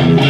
Thank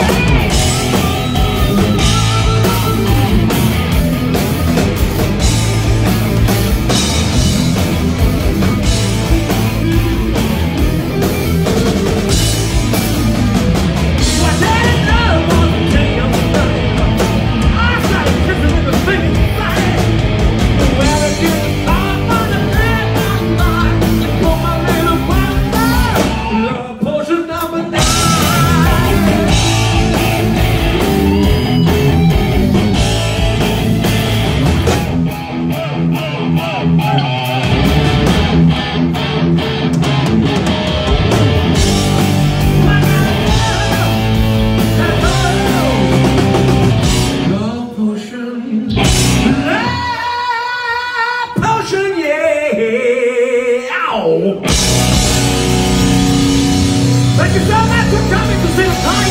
Thank you so much for coming to see the time.